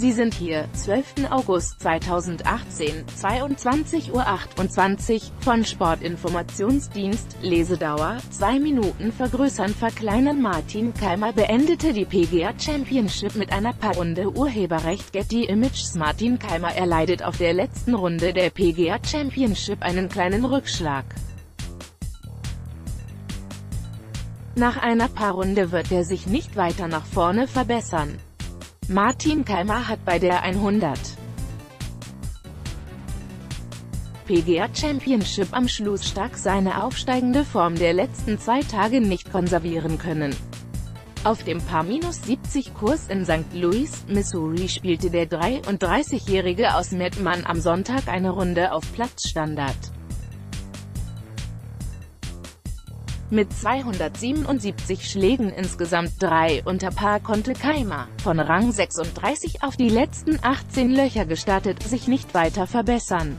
Sie sind hier, 12. August 2018, 22.28 Uhr, von Sportinformationsdienst, Lesedauer, 2 Minuten vergrößern verkleinern Martin Keimer beendete die PGA Championship mit einer Paar-Runde Urheberrecht Getty Images Martin Keimer erleidet auf der letzten Runde der PGA Championship einen kleinen Rückschlag. Nach einer Paarrunde wird er sich nicht weiter nach vorne verbessern. Martin Keimer hat bei der 100 PGA Championship am Schlusstag seine aufsteigende Form der letzten zwei Tage nicht konservieren können. Auf dem Par-70-Kurs in St. Louis, Missouri spielte der 33-Jährige aus Mettmann am Sonntag eine Runde auf Platzstandard. Mit 277 Schlägen insgesamt 3 unter Paar konnte Keimer, von Rang 36 auf die letzten 18 Löcher gestartet, sich nicht weiter verbessern.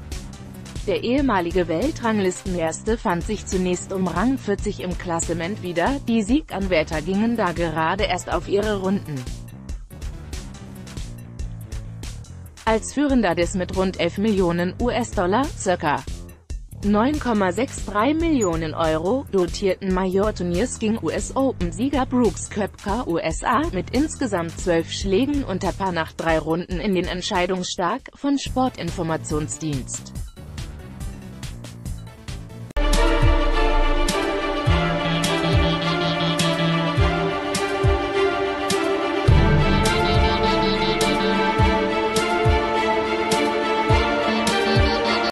Der ehemalige Weltranglistenerste fand sich zunächst um Rang 40 im Klassement wieder, die Sieganwärter gingen da gerade erst auf ihre Runden. Als Führender des mit rund 11 Millionen US-Dollar, ca. 9,63 Millionen Euro dotierten Major-Turniers ging US-Open-Sieger Brooks Koepka USA mit insgesamt zwölf Schlägen unter Paar nach drei Runden in den Entscheidungsstark von Sportinformationsdienst.